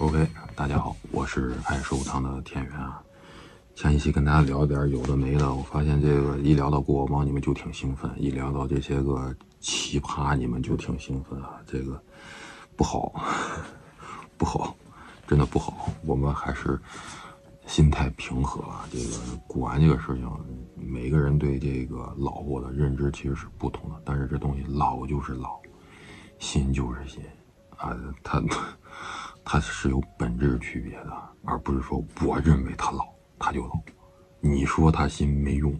OK，大家好，我是爱收藏的田园啊。前一期跟大家聊点有的没的，我发现这个一聊到国宝，你们就挺兴奋；一聊到这些个奇葩，你们就挺兴奋啊。这个不好，不好，真的不好。我们还是心态平和啊。这个古玩这个事情，每个人对这个老货的认知其实是不同的，但是这东西老就是老，新就是新啊，它。它是有本质区别的，而不是说我认为它老，它就老。你说它新没用，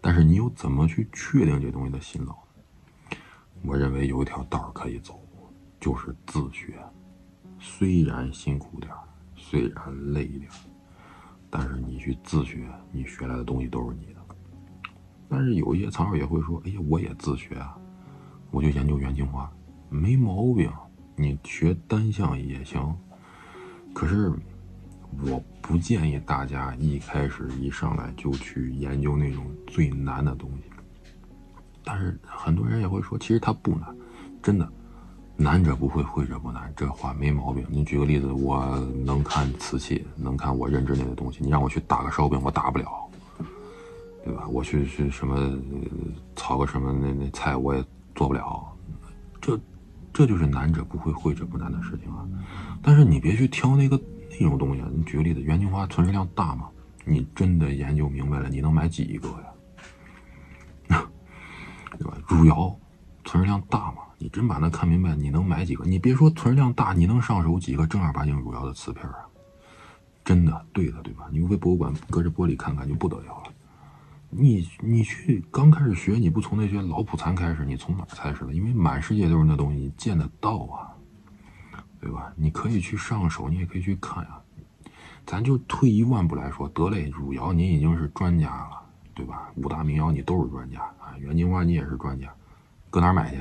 但是你又怎么去确定这东西的新老？我认为有一条道可以走，就是自学。虽然辛苦点虽然累一点但是你去自学，你学来的东西都是你的。但是有一些藏友也会说：“哎呀，我也自学啊，我就研究元青花，没毛病。”你学单项也行，可是我不建议大家一开始一上来就去研究那种最难的东西。但是很多人也会说，其实它不难，真的，难者不会，会者不难，这话没毛病。你举个例子，我能看瓷器，能看我认知内的东西，你让我去打个烧饼，我打不了，对吧？我去去什么炒个什么那那菜，我也做不了，这就是难者不会，会者不难的事情啊！但是你别去挑那个那种东西啊。你举个例子，元青花存世量大吗？你真的研究明白了，你能买几个呀？对吧？汝窑存世量大吗？你真把那看明白，你能买几个？你别说存世量大，你能上手几个正儿八经汝窑的瓷片啊？真的，对的，对吧？你无非博物馆隔着玻璃看看就不得了了。你你去刚开始学，你不从那些老普残开始，你从哪开始的？因为满世界都是那东西，你见得到啊，对吧？你可以去上手，你也可以去看呀。咱就退一万步来说，得嘞，汝窑您已经是专家了，对吧？五大名窑你都是专家啊，元青花你也是专家，搁哪买去？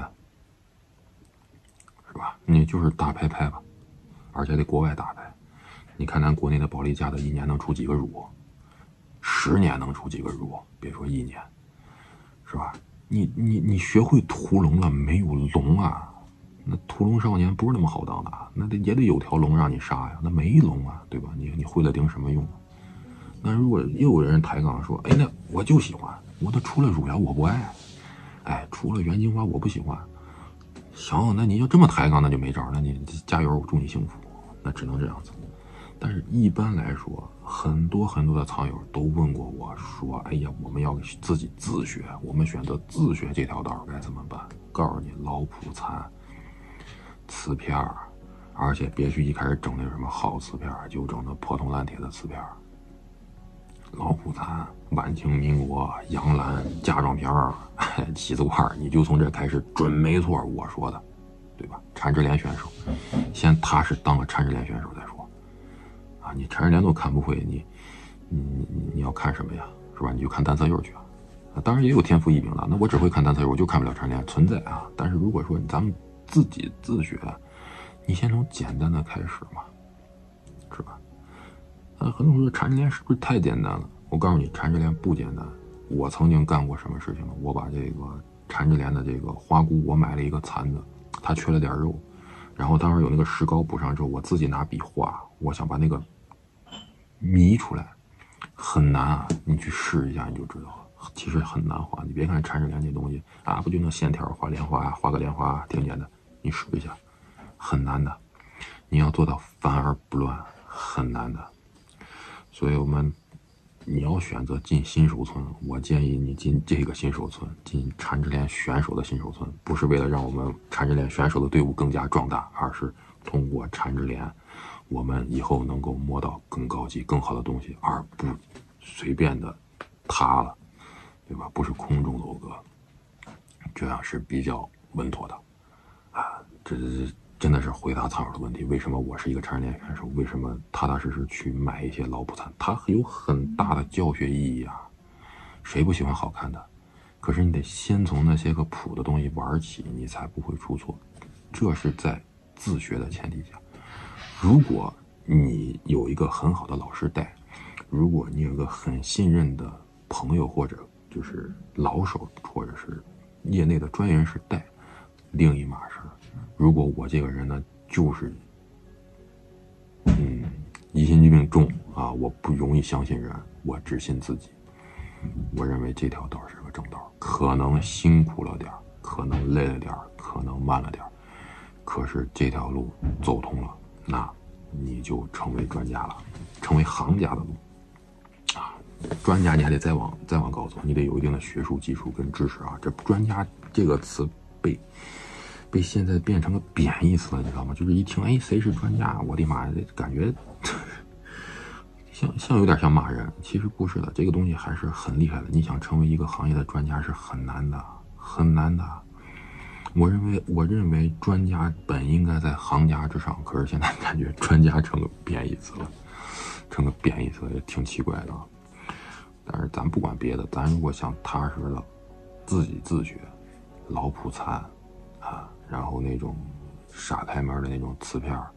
是吧？你就是大拍拍吧，而且得国外大牌。你看咱国内的保利嘉德一年能出几个汝？十年能出几个汝？别说一年，是吧？你你你学会屠龙了没有龙啊？那屠龙少年不是那么好当的，那得也得有条龙让你杀呀。那没龙啊，对吧？你你会了顶什么用？那如果又有人抬杠说，哎，那我就喜欢，我都除了汝窑我不爱，哎，除了元青花我不喜欢。行，那你要这么抬杠，那就没招。那你加油，祝你幸福。那只能这样子。但是一般来说，很多很多的藏友都问过我说：“哎呀，我们要自己自学，我们选择自学这条道该怎么办？”告诉你，老普残瓷片儿，而且别去一开始整那什么好瓷片儿，就整那破铜烂铁的瓷片儿。老普残、晚清、民国、杨澜、嫁妆片儿、棋子块儿，你就从这开始，准没错，我说的，对吧？缠枝莲选手，先踏实当个缠枝莲选手再说。啊你缠枝莲都看不会，你，你你要看什么呀？是吧？你就看单色釉去啊。当然也有天赋异禀的，那我只会看单色釉，我就看不了缠枝莲存在啊。但是如果说咱们自己自学，你先从简单的开始嘛，是吧？啊，很多人说缠枝莲是不是太简单了？我告诉你，缠枝莲不简单。我曾经干过什么事情呢？我把这个缠枝莲的这个花菇，我买了一个残的，它缺了点肉，然后当时有那个石膏补上之后，我自己拿笔画，我想把那个。迷出来很难啊！你去试一下你就知道了，其实很难画。你别看缠枝莲这东西啊，不就那线条画莲花，画个莲花挺简单。你试一下，很难的。你要做到繁而不乱，很难的。所以我们你要选择进新手村，我建议你进这个新手村，进缠枝莲选手的新手村，不是为了让我们缠枝莲选手的队伍更加壮大，而是通过缠枝莲。我们以后能够摸到更高级、更好的东西，而不随便的塌了，对吧？不是空中楼阁，这样是比较稳妥的。啊，这真的是回答苍友的问题：为什么我是一个缠枝莲选手？为什么踏踏实实去买一些老普残？它有很大的教学意义啊！谁不喜欢好看的？可是你得先从那些个普的东西玩起，你才不会出错。这是在自学的前提下。如果你有一个很好的老师带，如果你有个很信任的朋友或者就是老手或者是业内的专业人士带，另一码事。如果我这个人呢，就是嗯，疑心病重啊，我不容易相信人，我只信自己。我认为这条道是个正道，可能辛苦了点可能累了点可能慢了点可是这条路走通了，那你就成为专家了，成为行家的路啊！专家你还得再往再往高走，你得有一定的学术技术跟知识啊。这专家这个词被被现在变成个贬义词了，你知道吗？就是一听，哎，谁是专家？我的妈呀，感觉。像像有点像骂人，其实不是的，这个东西还是很厉害的。你想成为一个行业的专家是很难的，很难的。我认为，我认为专家本应该在行家之上，可是现在感觉专家成个贬义词了，成个贬义词也挺奇怪的。但是咱不管别的，咱如果想踏实的自己自学，老普参啊，然后那种傻开门的那种瓷片儿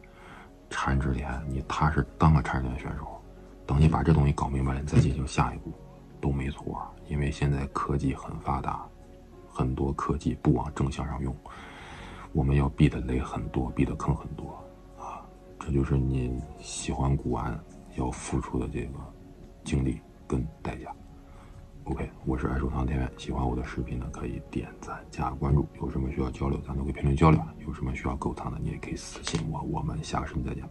缠指莲，你踏实当个缠指莲选手。等你把这东西搞明白了，你再进行下一步，都没错。因为现在科技很发达，很多科技不往正向上用，我们要避的雷很多，避的坑很多啊！这就是你喜欢古玩要付出的这个精力跟代价。OK，我是爱收藏田园，喜欢我的视频呢，可以点赞加关注。有什么需要交流，咱都可以评论交流。有什么需要购藏的，你也可以私信我。我们下个视频再见。